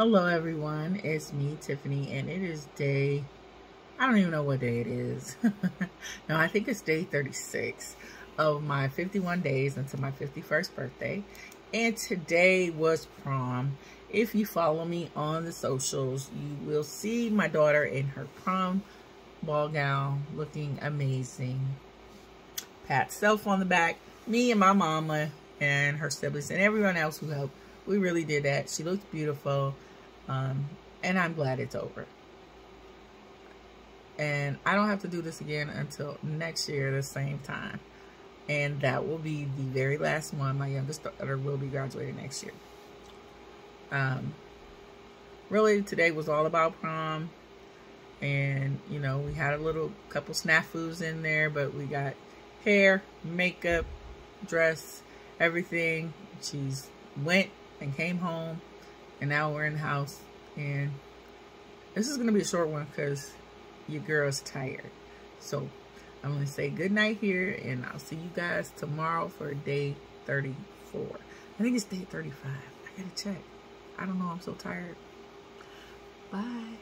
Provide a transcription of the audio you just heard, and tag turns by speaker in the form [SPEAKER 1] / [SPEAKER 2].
[SPEAKER 1] Hello everyone, it's me Tiffani and it is day, I don't even know what day it is. no, I think it's day 36 of my 51 days until my 51st birthday. And today was prom. If you follow me on the socials, you will see my daughter in her prom ball gown looking amazing. Pat self on the back, me and my mama and her siblings and everyone else who helped. We really did that. She looked beautiful. Um, and I'm glad it's over. And I don't have to do this again until next year, the same time. And that will be the very last one. My youngest daughter will be graduating next year. Um, really, today was all about prom. And, you know, we had a little couple snafus in there, but we got hair, makeup, dress, everything. She's went and came home and now we're in the house and this is going to be a short one because your girl's tired. So I'm going to say good night here and I'll see you guys tomorrow for day 34. I think it's day 35. I got to check. I don't know. I'm so tired. Bye.